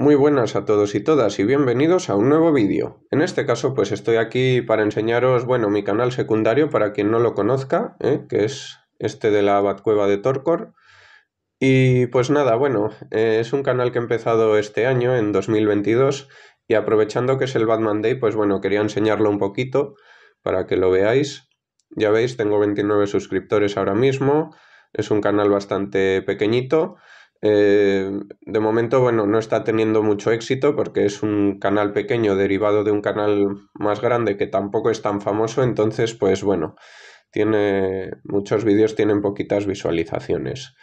Muy buenas a todos y todas y bienvenidos a un nuevo vídeo. En este caso pues estoy aquí para enseñaros, bueno, mi canal secundario para quien no lo conozca, ¿eh? que es este de la Batcueva de Torcor. Y pues nada, bueno, eh, es un canal que he empezado este año, en 2022, y aprovechando que es el Batman Day, pues bueno, quería enseñarlo un poquito para que lo veáis. Ya veis, tengo 29 suscriptores ahora mismo, es un canal bastante pequeñito eh, de momento, bueno, no está teniendo mucho éxito porque es un canal pequeño derivado de un canal más grande que tampoco es tan famoso, entonces, pues bueno, tiene muchos vídeos tienen poquitas visualizaciones.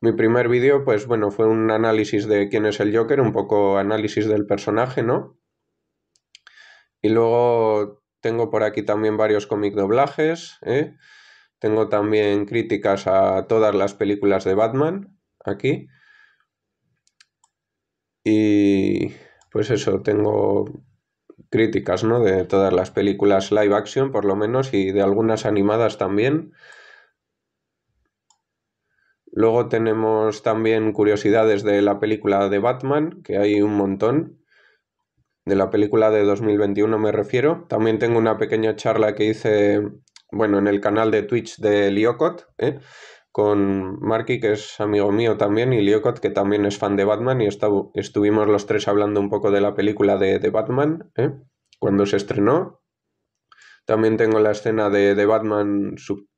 Mi primer vídeo, pues bueno, fue un análisis de quién es el Joker, un poco análisis del personaje, ¿no? Y luego tengo por aquí también varios cómic doblajes, ¿eh? Tengo también críticas a todas las películas de Batman, aquí. Y pues eso, tengo críticas, ¿no? De todas las películas live action, por lo menos, y de algunas animadas también. Luego tenemos también curiosidades de la película de Batman, que hay un montón. De la película de 2021 me refiero. También tengo una pequeña charla que hice, bueno, en el canal de Twitch de Liocot, ¿eh? Con Marky, que es amigo mío también, y Liocot, que también es fan de Batman, y estuvimos los tres hablando un poco de la película de, Batman, ¿eh? cuando se estrenó. También tengo la escena de, Batman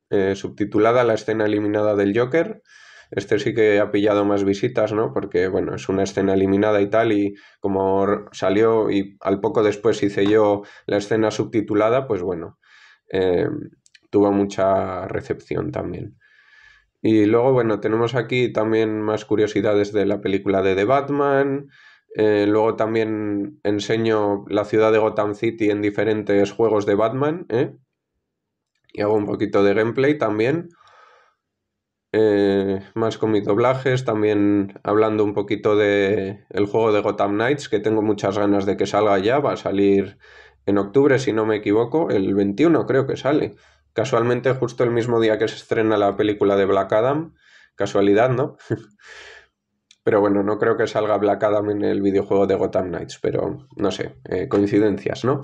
eh, subtitulada, la escena eliminada del Joker. Este sí que ha pillado más visitas, ¿no? Porque, bueno, es una escena eliminada y tal, y como salió y al poco después hice yo la escena subtitulada, pues bueno, eh, tuvo mucha recepción también. Y luego, bueno, tenemos aquí también más curiosidades de la película de The Batman. Eh, luego también enseño la ciudad de Gotham City en diferentes juegos de Batman. ¿eh? Y hago un poquito de gameplay también. Eh, más con mis doblajes, también hablando un poquito de el juego de Gotham Knights, que tengo muchas ganas de que salga ya, va a salir en octubre si no me equivoco, el 21 creo que sale. Casualmente, justo el mismo día que se estrena la película de Black Adam, casualidad, ¿no? pero bueno, no creo que salga Black Adam en el videojuego de Gotham Knights, pero no sé, eh, coincidencias, ¿no?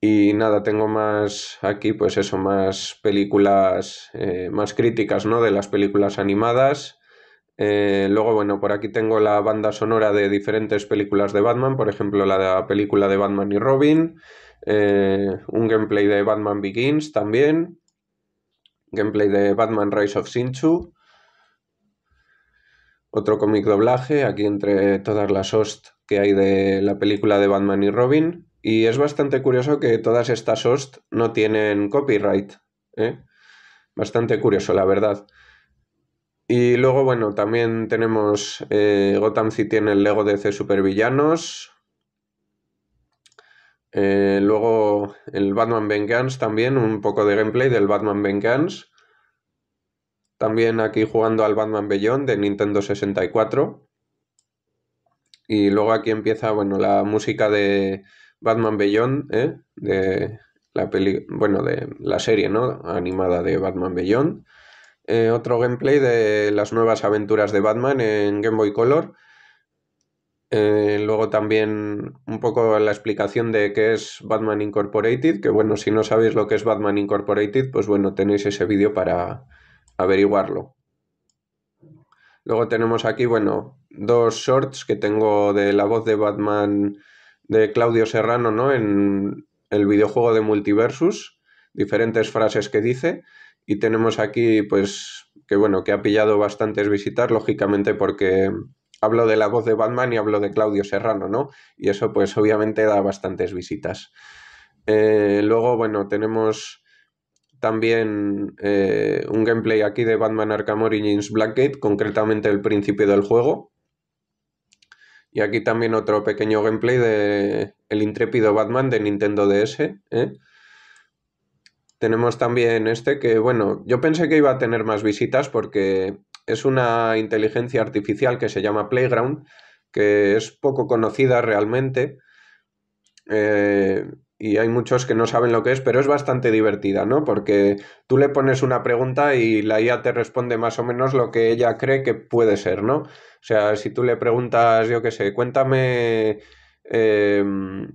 Y nada, tengo más aquí, pues eso, más películas, eh, más críticas, ¿no? De las películas animadas. Eh, luego, bueno, por aquí tengo la banda sonora de diferentes películas de Batman, por ejemplo, la, de la película de Batman y Robin. Eh, un gameplay de Batman Begins también, gameplay de Batman Rise of Sinchu, otro cómic doblaje, aquí entre todas las host que hay de la película de Batman y Robin, y es bastante curioso que todas estas host no tienen copyright, ¿eh? bastante curioso, la verdad. Y luego, bueno, también tenemos eh, Gotham City en el Lego DC Supervillanos, eh, luego el Batman Vengeance también, un poco de gameplay del Batman Vengeance. También aquí jugando al Batman Beyond de Nintendo 64. Y luego aquí empieza, bueno, la música de Batman Beyond, ¿eh? de la peli bueno, de la serie, ¿no? Animada de Batman Beyond. Eh, otro gameplay de las nuevas aventuras de Batman en Game Boy Color eh, luego también un poco la explicación de qué es Batman Incorporated, que bueno, si no sabéis lo que es Batman Incorporated, pues bueno, tenéis ese vídeo para averiguarlo. Luego tenemos aquí, bueno, dos shorts que tengo de la voz de Batman de Claudio Serrano, ¿no? En el videojuego de Multiversus, diferentes frases que dice. Y tenemos aquí, pues, que bueno, que ha pillado bastantes visitas, lógicamente porque hablo de la voz de Batman y hablo de Claudio Serrano, ¿no? Y eso pues obviamente da bastantes visitas. Eh, luego, bueno, tenemos también eh, un gameplay aquí de Batman Arkham Origins Blackgate, concretamente el principio del juego. Y aquí también otro pequeño gameplay de El intrépido Batman de Nintendo DS. ¿eh? Tenemos también este que, bueno, yo pensé que iba a tener más visitas porque es una inteligencia artificial que se llama Playground, que es poco conocida realmente. Eh, y hay muchos que no saben lo que es, pero es bastante divertida, ¿no? Porque tú le pones una pregunta y la IA te responde más o menos lo que ella cree que puede ser, ¿no? O sea, si tú le preguntas, yo qué sé, cuéntame em,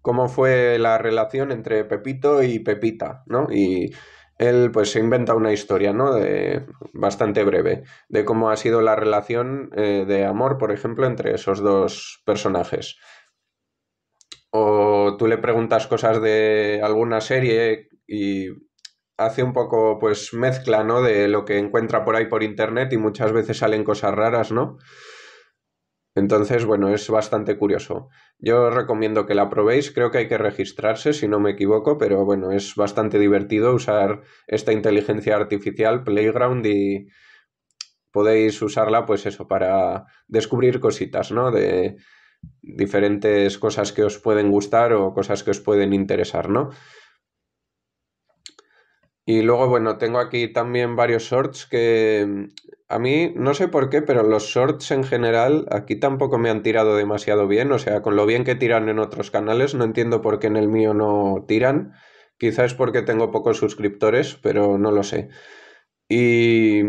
cómo fue la relación entre Pepito y Pepita, ¿no? Y él pues se inventa una historia, ¿no? De, bastante breve, de cómo ha sido la relación eh, de amor, por ejemplo, entre esos dos personajes o tú le preguntas cosas de alguna serie y hace un poco, pues, mezcla, ¿no? De lo que encuentra por ahí por internet y muchas veces salen cosas raras, ¿no? Entonces, bueno, es bastante curioso. Yo recomiendo que la probéis, creo que hay que registrarse, si no me equivoco, pero bueno, es bastante divertido usar esta inteligencia artificial, Playground, y podéis usarla, pues eso, para descubrir cositas, ¿no? De, diferentes cosas que os pueden gustar o cosas que os pueden interesar, ¿no? Y luego, bueno, tengo aquí también varios shorts que a mí no sé por qué, pero los shorts en general aquí tampoco me han tirado demasiado bien. O sea, con lo bien que tiran en otros canales, no entiendo por qué en el mío no tiran. Quizás es porque tengo pocos suscriptores, pero no lo sé. Y,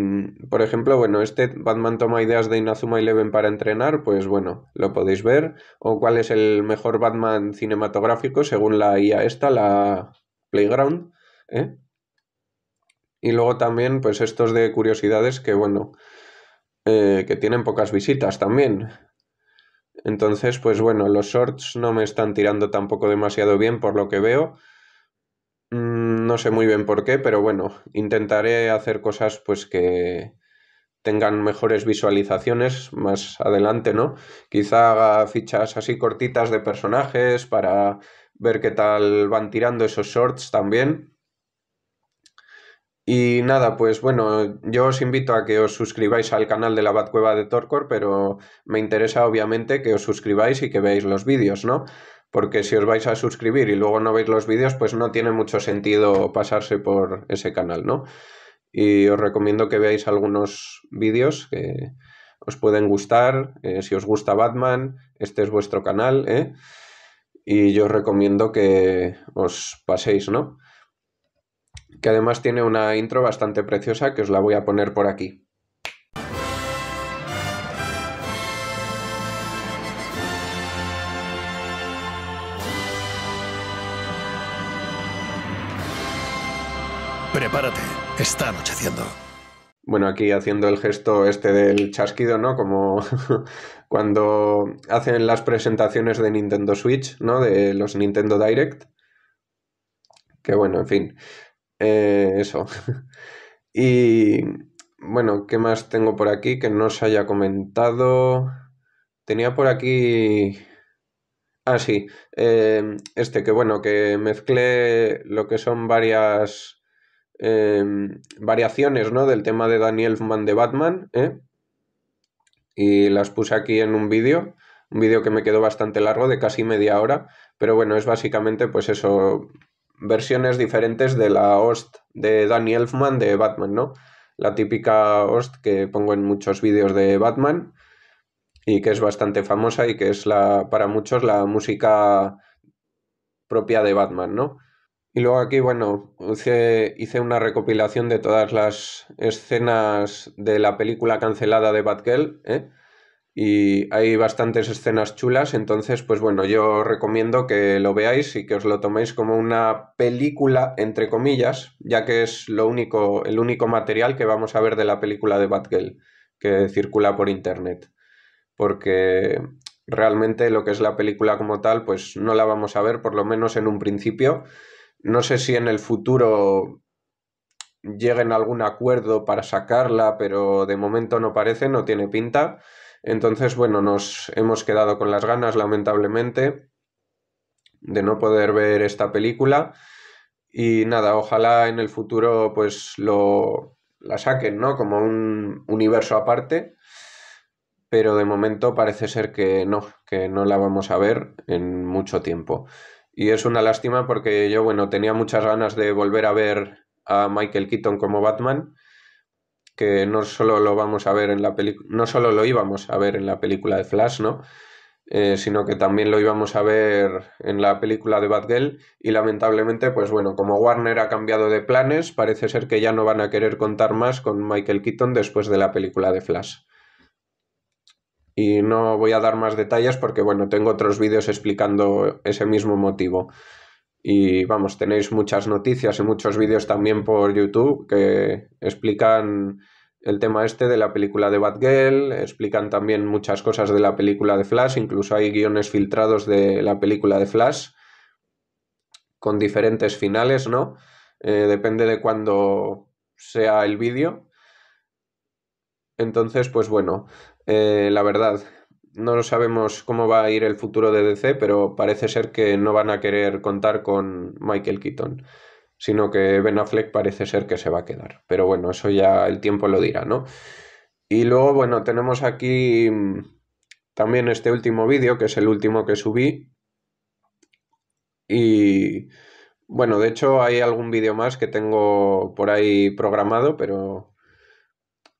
por ejemplo, bueno, este Batman toma ideas de Inazuma Eleven para entrenar, pues bueno, lo podéis ver. O cuál es el mejor Batman cinematográfico según la IA esta, la Playground. ¿eh? Y luego también, pues estos de curiosidades que, bueno, eh, que tienen pocas visitas también. Entonces, pues bueno, los shorts no me están tirando tampoco demasiado bien por lo que veo. Mm, no sé muy bien por qué, pero bueno, intentaré hacer cosas pues que tengan mejores visualizaciones más adelante, ¿no? Quizá haga fichas así cortitas de personajes para ver qué tal van tirando esos shorts también. Y nada, pues bueno, yo os invito a que os suscribáis al canal de la Batcueva de Torcor, pero me interesa obviamente que os suscribáis y que veáis los vídeos, ¿no? porque si os vais a suscribir y luego no veis los vídeos, pues no tiene mucho sentido pasarse por ese canal, ¿no? Y os recomiendo que veáis algunos vídeos que os pueden gustar. Eh, si os gusta Batman, este es vuestro canal, ¿eh? Y yo os recomiendo que os paséis, ¿no? Que además tiene una intro bastante preciosa que os la voy a poner por aquí. Prepárate, está anocheciendo. Bueno, aquí haciendo el gesto este del chasquido, ¿no? Como cuando hacen las presentaciones de Nintendo Switch, ¿no? De los Nintendo Direct. Que bueno, en fin. Eh, eso. y bueno, ¿qué más tengo por aquí que no os haya comentado? Tenía por aquí... Ah, sí. Eh, este que bueno, que mezclé lo que son varias Em, variaciones ¿no? del tema de Daniel Elfman de Batman, ¿eh? y las puse aquí en un vídeo, un vídeo que me quedó bastante largo, de casi media hora, pero bueno, es básicamente pues eso, versiones diferentes de la host de Danny Elfman de Batman, ¿no? La típica host que pongo en muchos vídeos de Batman y que es bastante famosa y que es la, para muchos la música propia de Batman, ¿no? Y luego aquí, bueno, hice, hice, una recopilación de todas las escenas de la película cancelada de Batgirl, ¿eh? Y hay bastantes escenas chulas, entonces, pues bueno, yo recomiendo que lo veáis y que os lo toméis como una película, entre comillas, ya que es lo único, el único material que vamos a ver de la película de Batgirl que circula por internet. Porque realmente lo que es la película como tal, pues no la vamos a ver, por lo menos en un principio no sé si en el futuro lleguen a algún acuerdo para sacarla, pero de momento no parece, no tiene pinta. Entonces, bueno, nos hemos quedado con las ganas, lamentablemente, de no poder ver esta película. Y nada, ojalá en el futuro pues lo la saquen, ¿no? Como un universo aparte. Pero de momento parece ser que no, que no la vamos a ver en mucho tiempo. Y es una lástima porque yo, bueno, tenía muchas ganas de volver a ver a Michael Keaton como Batman, que no solo lo vamos a ver en la no solo lo íbamos a ver en la película de Flash, ¿no? eh, sino que también lo íbamos a ver en la película de Batgirl y lamentablemente, pues bueno, como Warner ha cambiado de planes, parece ser que ya no van a querer contar más con Michael Keaton después de la película de Flash. Y no voy a dar más detalles porque, bueno, tengo otros vídeos explicando ese mismo motivo. Y vamos, tenéis muchas noticias y muchos vídeos también por YouTube que explican el tema este de la película de Batgirl, explican también muchas cosas de la película de Flash, incluso hay guiones filtrados de la película de Flash con diferentes finales, ¿no? Eh, depende de cuándo sea el vídeo. Entonces, pues bueno, eh, la verdad, no sabemos cómo va a ir el futuro de DC, pero parece ser que no van a querer contar con Michael Keaton sino que Ben Affleck parece ser que se va a quedar. Pero bueno, eso ya el tiempo lo dirá, ¿no? Y luego, bueno, tenemos aquí mm, también este último vídeo, que es el último que subí. Y bueno, de hecho hay algún vídeo más que tengo por ahí programado, pero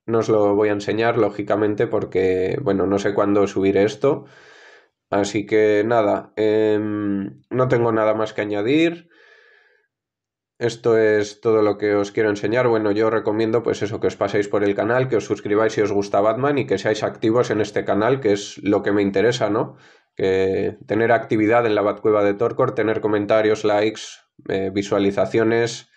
no os lo voy a enseñar, lógicamente, porque, bueno, no sé cuándo subiré esto. Así que nada, em, no tengo nada más que añadir. Esto es todo lo que os quiero enseñar. Bueno, yo recomiendo pues eso, que os paséis por el canal, que os suscribáis si os gusta Batman y que seáis activos en este canal, que es lo que me interesa, ¿no? Que tener actividad en la Batcueva de Torcor, tener comentarios, likes, eh, visualizaciones,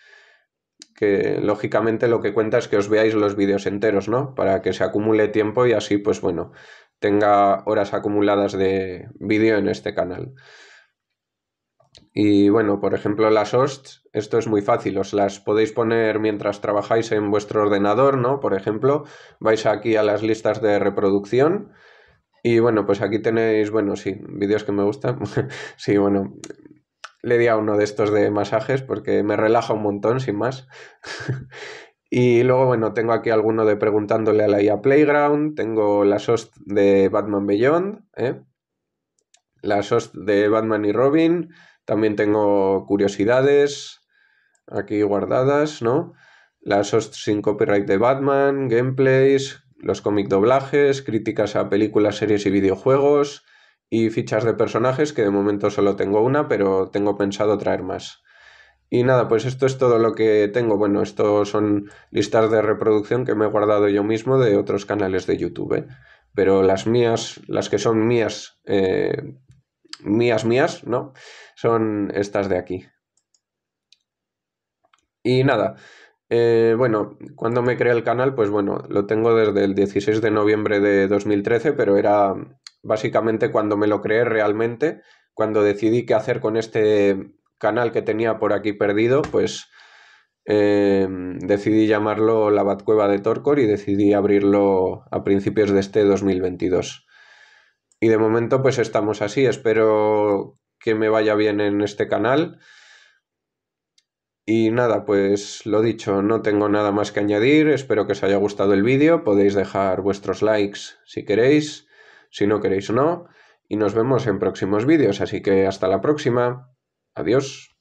que lógicamente lo que cuenta es que os veáis los vídeos enteros, ¿no? Para que se acumule tiempo y así, pues bueno, tenga horas acumuladas de vídeo en este canal. Y bueno, por ejemplo, las hosts, esto es muy fácil, os las podéis poner mientras trabajáis en vuestro ordenador, ¿no? Por ejemplo, vais aquí a las listas de reproducción y bueno, pues aquí tenéis, bueno, sí, vídeos que me gustan. sí, bueno, le di a uno de estos de masajes porque me relaja un montón, sin más. y luego, bueno, tengo aquí alguno de preguntándole a la IA Playground, tengo las hosts de Batman Beyond, ¿eh? las hosts de Batman y Robin también tengo curiosidades aquí guardadas, ¿no? Las hosts sin copyright de Batman, gameplays, los cómic doblajes, críticas a películas, series y videojuegos y fichas de personajes que de momento solo tengo una, pero tengo pensado traer más. Y nada, pues esto es todo lo que tengo. Bueno, esto son listas de reproducción que me he guardado yo mismo de otros canales de YouTube. ¿eh? Pero las mías, las que son mías, eh, mías, mías, ¿no? son estas de aquí. Y nada, eh, bueno, cuando me creé el canal, pues bueno, lo tengo desde el 16 de noviembre de 2013, pero era básicamente cuando me lo creé realmente, cuando decidí qué hacer con este canal que tenía por aquí perdido, pues eh, decidí llamarlo La Batcueva de Torcor y decidí abrirlo a principios de este 2022. Y de momento pues estamos así, espero que me vaya bien en este canal. Y nada, pues lo dicho, no tengo nada más que añadir, espero que os haya gustado el vídeo, podéis dejar vuestros likes si queréis, si no queréis no, y nos vemos en próximos vídeos, así que hasta la próxima, adiós.